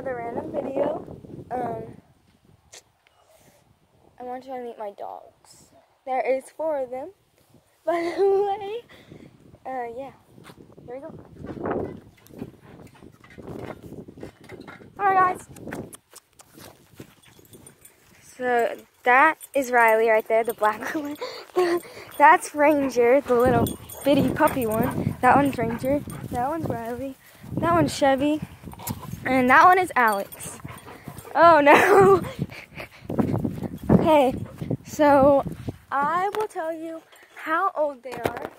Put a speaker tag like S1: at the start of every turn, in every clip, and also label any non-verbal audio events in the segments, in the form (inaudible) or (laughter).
S1: another random video. Um, I want you to meet my dogs. There is four of them, (laughs) by the way. Uh, yeah. Here we go. Alright, guys. So that is Riley right there, the black (laughs) one. That's Ranger, the little bitty puppy one. That one's Ranger. That one's Riley. That one's Chevy. And that one is Alex. Oh no. (laughs) okay, so I will tell you how old they are.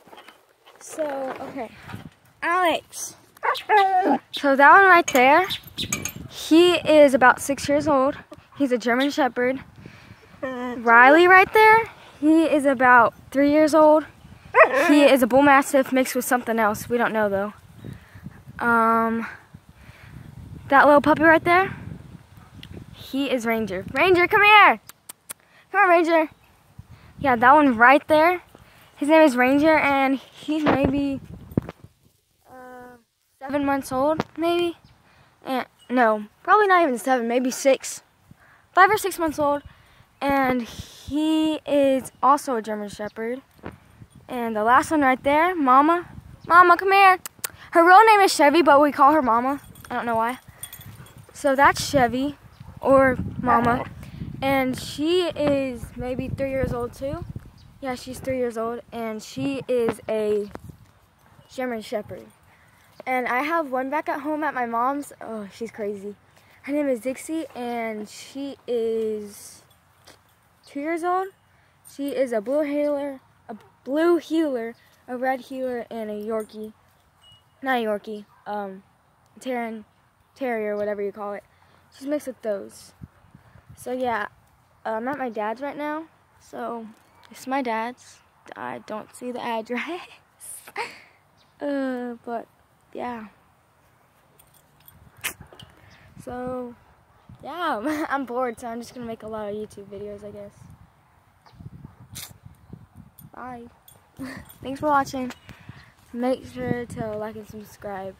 S1: So, okay. Alex. So that one right there, he is about six years old. He's a German Shepherd. Riley right there, he is about three years old. He is a Bull Mastiff mixed with something else. We don't know though. Um, that little puppy right there, he is Ranger. Ranger, come here. Come on, Ranger. Yeah, that one right there, his name is Ranger, and he's maybe uh, seven months old, maybe. And no, probably not even seven, maybe six, five or six months old. And he is also a German Shepherd. And the last one right there, Mama. Mama, come here. Her real name is Chevy, but we call her Mama. I don't know why. So that's Chevy, or Mama. And she is maybe three years old too. Yeah, she's three years old, and she is a German Shepherd. And I have one back at home at my mom's. Oh, she's crazy. Her name is Dixie, and she is two years old. She is a blue heeler, a blue heeler, a red heeler, and a Yorkie. Not a Yorkie, um, Terran, Terrier, whatever you call it. She's mixed with those. So yeah, uh, I'm at my dad's right now. So it's my dad's. I don't see the address. (laughs) uh, but yeah. So yeah, (laughs) I'm bored, so I'm just gonna make a lot of YouTube videos, I guess. Bye. (laughs) Thanks for watching. Make sure to like and subscribe.